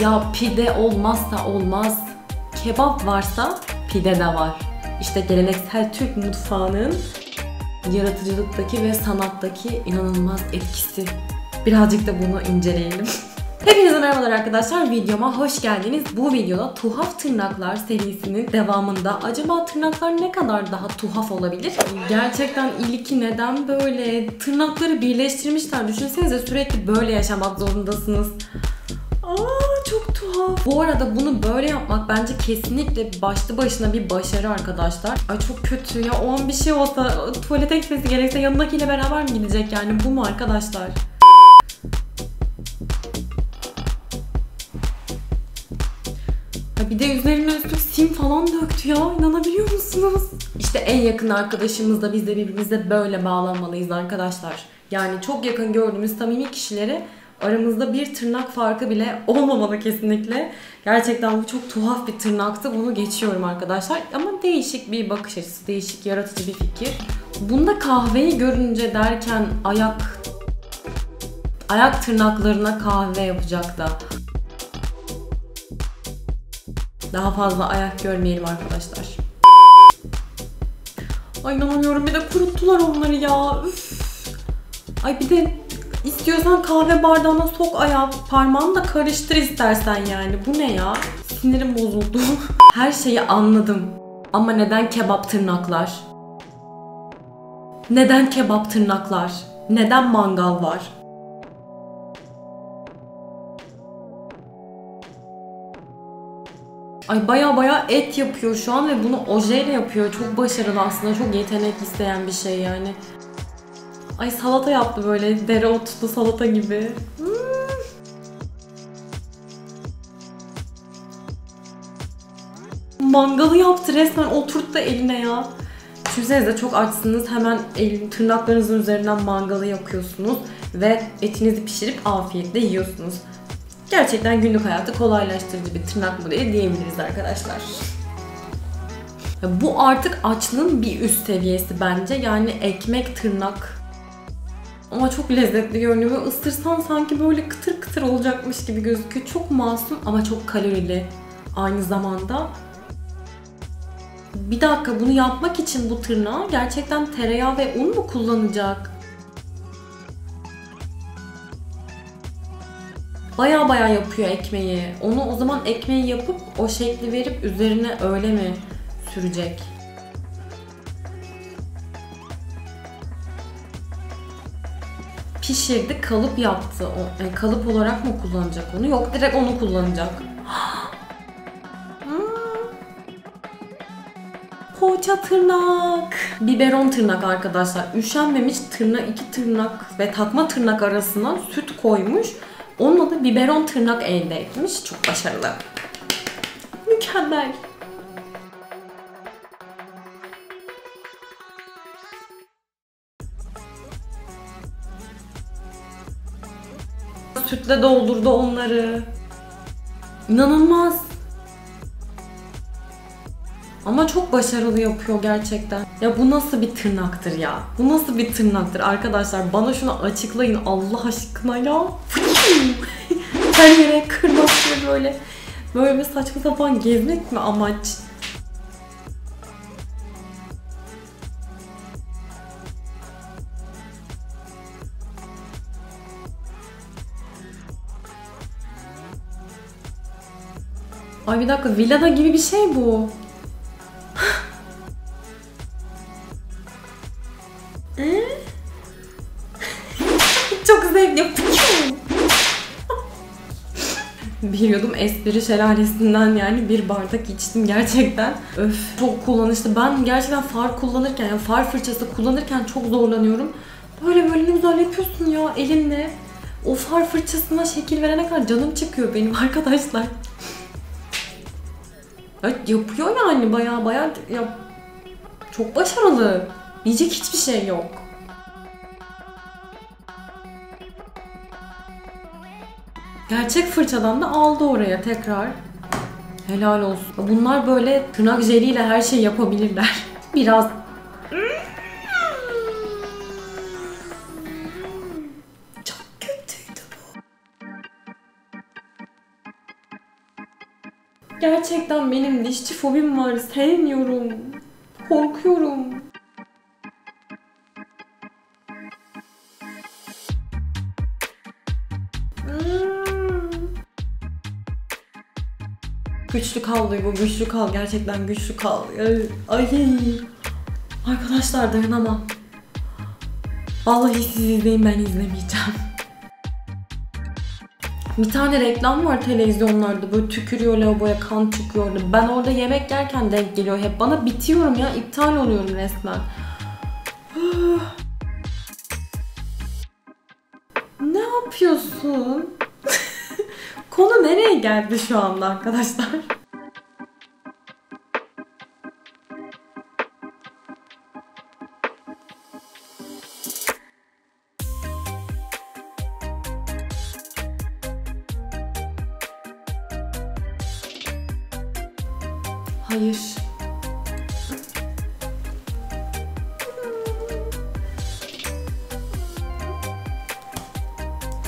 Ya pide olmazsa olmaz. Kebap varsa pide de var. İşte geleneksel Türk mutfağının yaratıcılıktaki ve sanattaki inanılmaz etkisi. Birazcık da bunu inceleyelim. Hepinize merhabalar arkadaşlar. Videoma hoş geldiniz. Bu videoda Tuhaf Tırnaklar serisinin devamında acaba tırnaklar ne kadar daha tuhaf olabilir? Gerçekten ilki neden böyle? Tırnakları birleştirmişler. Düşünsenize sürekli böyle yaşamak zorundasınız. Aa çok tuhaf. Bu arada bunu böyle yapmak bence kesinlikle başlı başına bir başarı arkadaşlar. Ay çok kötü ya o an bir şey olsa tuvalete gitmesi gerekse yanındakiyle beraber mi gidecek yani bu mu arkadaşlar? Bir de üzerine üstlük sim falan döktü ya inanabiliyor musunuz? İşte en yakın arkadaşımız da biz de birbirimize böyle bağlanmalıyız arkadaşlar. Yani çok yakın gördüğümüz samimi kişilere aramızda bir tırnak farkı bile olmamalı kesinlikle. Gerçekten bu çok tuhaf bir tırnaktı. Bunu geçiyorum arkadaşlar. Ama değişik bir bakış açısı, değişik yaratıcı bir fikir. Bunda kahveyi görünce derken ayak ayak tırnaklarına kahve yapacak da. Daha fazla ayak görmeyelim arkadaşlar. Ay inanamıyorum bir de kuruttular onları ya. Üf. Ay bir de istiyorsan kahve bardağına sok ayağı parmağını da karıştır istersen yani. Bu ne ya? Sinirim bozuldu. Her şeyi anladım. Ama neden kebap tırnaklar? Neden kebap tırnaklar? Neden mangal var? Ay baya baya et yapıyor şu an ve bunu ojeyle yapıyor. Çok başarılı aslında. Çok yetenek isteyen bir şey yani. Ay salata yaptı böyle dereotlu salata gibi. Hmm. Mangalı yaptı resmen oturttu eline ya. Düşünsenize çok açsınız hemen el, tırnaklarınızın üzerinden mangalı yakıyorsunuz ve etinizi pişirip afiyetle yiyorsunuz. Gerçekten günlük hayatı kolaylaştırıcı bir tırnak modeli diyebiliriz arkadaşlar. Bu artık açlığın bir üst seviyesi bence. Yani ekmek tırnak. Ama çok lezzetli görünüyor. Böyle ısırsan sanki böyle kıtır kıtır olacakmış gibi gözüküyor. Çok masum ama çok kalorili aynı zamanda. Bir dakika bunu yapmak için bu tırnağı gerçekten tereyağı ve un mu kullanacak? Baya baya yapıyor ekmeği. Onu o zaman ekmeği yapıp o şekli verip üzerine öyle mi sürecek? Pişirdi, kalıp yaptı. O, yani kalıp olarak mı kullanacak onu? Yok direkt onu kullanacak. Poğaça tırnak. Biberon tırnak arkadaşlar. Üşenmemiş tırnak, iki tırnak ve takma tırnak arasına süt koymuş. Onunla da biberon tırnak elde etmiş. Çok başarılı. Mükemmel. Sütle doldurdu onları. İnanılmaz. Ama çok başarılı yapıyor gerçekten. Ya bu nasıl bir tırnaktır ya? Bu nasıl bir tırnaktır arkadaşlar? Bana şunu açıklayın Allah aşkına ya. Her yere kırmak böyle böyle saçma sapan gezmek mi amaç? Ay bir dakika villada gibi bir şey bu. Çok zevk yaptım. bir yudum espri şelalesinden yani bir bardak içtim gerçekten. Öf çok kullanışlı. Ben gerçekten far kullanırken yani far fırçası kullanırken çok zorlanıyorum. Böyle böyle ne güzel yapıyorsun ya elinle. O far fırçasına şekil verene kadar canım çıkıyor benim arkadaşlar. Ya yapıyor yani baya baya ya çok başarılı. Diyecek hiçbir şey yok. Gerçek fırçadan da aldı oraya tekrar. Helal olsun. Bunlar böyle tırnak jeliyle her şey yapabilirler. Biraz Gerçekten benim dişçi fobim var. Sevmiyorum. Korkuyorum. Hmm. Güçlü kal Duygu, güçlü kal. Gerçekten güçlü kal. Ay. Arkadaşlar dayanamam. Vallahi siz izleyin ben izlemeyeceğim. Bir tane reklam var televizyonlarda böyle tükürüyor lavaboya kan çıkıyor. Ben orada yemek yerken denk geliyor hep. Bana bitiyorum ya iptal oluyorum resmen. ne yapıyorsun? Konu nereye geldi şu anda arkadaşlar? Hayır.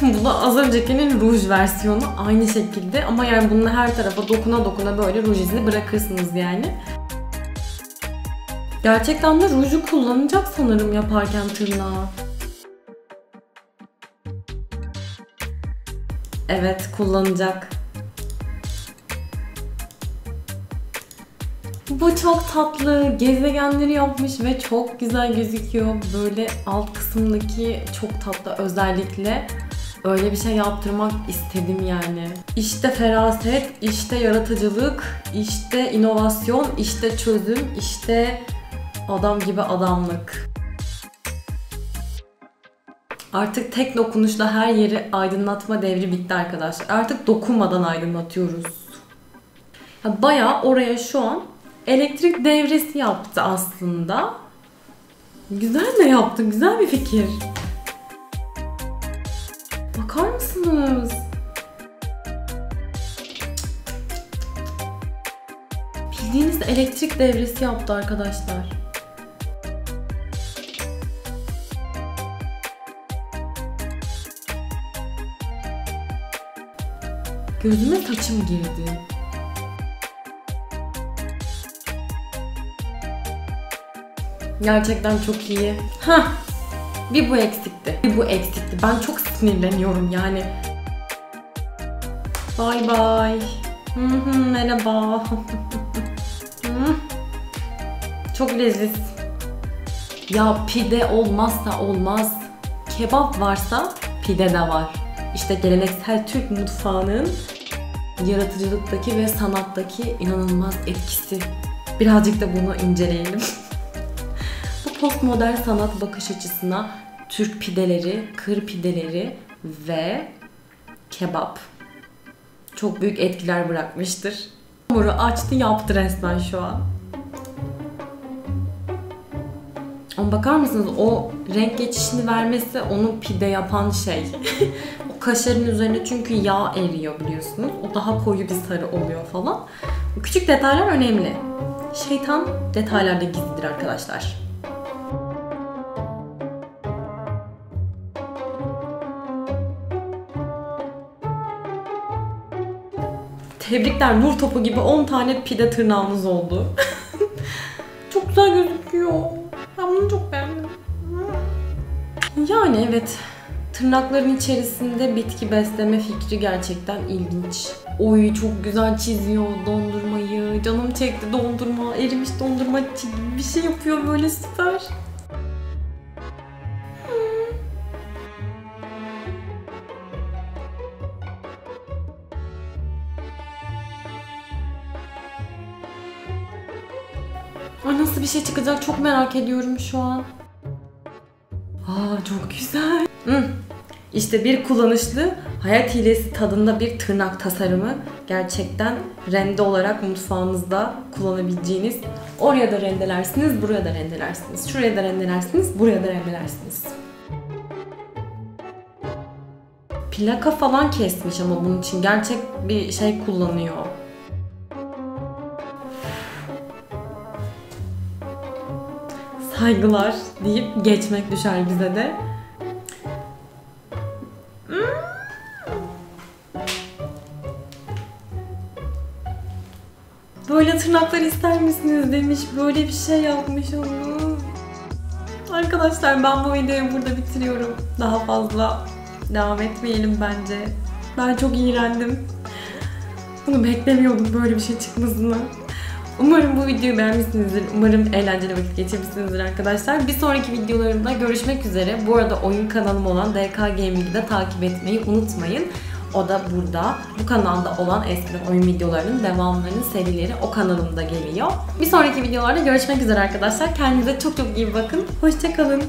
Bu da az öncekinin ruj versiyonu aynı şekilde ama yani bunu her tarafa dokuna dokuna böyle ruj izi bırakırsınız yani. Gerçekten de ruju kullanacak sanırım yaparken tırnağı. Evet kullanacak. Bu çok tatlı. Gezegenleri yapmış ve çok güzel gözüküyor. Böyle alt kısımdaki çok tatlı özellikle öyle bir şey yaptırmak istedim yani. İşte feraset, işte yaratıcılık, işte inovasyon, işte çözüm, işte adam gibi adamlık. Artık tek dokunuşla her yeri aydınlatma devri bitti arkadaşlar. Artık dokunmadan aydınlatıyoruz. Ya bayağı oraya şu an elektrik devresi yaptı aslında. Güzel de yaptı. Güzel bir fikir. Bakar mısınız? Bildiğiniz elektrik devresi yaptı arkadaşlar. Gözüme saçım girdi. Gerçekten çok iyi. Ha, bir bu eksikti. Bir bu eksikti. Ben çok sinirleniyorum yani. Bay bay. Merhaba. çok leziz. Ya pide olmazsa olmaz. Kebap varsa pide de var. İşte geleneksel Türk mutfağının yaratıcılıktaki ve sanattaki inanılmaz etkisi. Birazcık da bunu inceleyelim. postmodern sanat bakış açısına Türk pideleri, kır pideleri ve kebap çok büyük etkiler bırakmıştır. Hamuru açtı yaptı resmen şu an. Ama bakar mısınız o renk geçişini vermesi onu pide yapan şey. o kaşarın üzerine çünkü yağ eriyor biliyorsunuz. O daha koyu bir sarı oluyor falan. Bu küçük detaylar önemli. Şeytan detaylarda gizlidir arkadaşlar. Tebrikler nur topu gibi 10 tane pide tırnağımız oldu. çok güzel gözüküyor. Ben bunu çok beğendim. Yani evet tırnakların içerisinde bitki besleme fikri gerçekten ilginç. Oy çok güzel çiziyor dondurmayı. Canım çekti dondurma. Erimiş dondurma bir şey yapıyor böyle süper. Ay nasıl bir şey çıkacak çok merak ediyorum şu an. Aa çok güzel. Hmm. İşte bir kullanışlı hayat hilesi tadında bir tırnak tasarımı. Gerçekten rende olarak mutfağınızda kullanabileceğiniz. Oraya da rendelersiniz, buraya da rendelersiniz. Şuraya da rendelersiniz, buraya da rendelersiniz. Plaka falan kesmiş ama bunun için gerçek bir şey kullanıyor. Saygılar deyip geçmek düşer bize de. Böyle tırnaklar ister misiniz demiş. Böyle bir şey yapmış onu. Arkadaşlar ben bu videoyu burada bitiriyorum. Daha fazla devam etmeyelim bence. Ben çok iğrendim. Bunu beklemiyordum böyle bir şey çıkmasını. Umarım bu videoyu beğenmişsinizdir. Umarım eğlenceli vakit geçirmişsinizdir arkadaşlar. Bir sonraki videolarımda görüşmek üzere. Bu arada oyun kanalım olan DK Gaming'i de takip etmeyi unutmayın. O da burada. Bu kanalda olan eski oyun videolarının devamlarının serileri o kanalımda geliyor. Bir sonraki videolarda görüşmek üzere arkadaşlar. Kendinize çok çok iyi bakın. Hoşçakalın.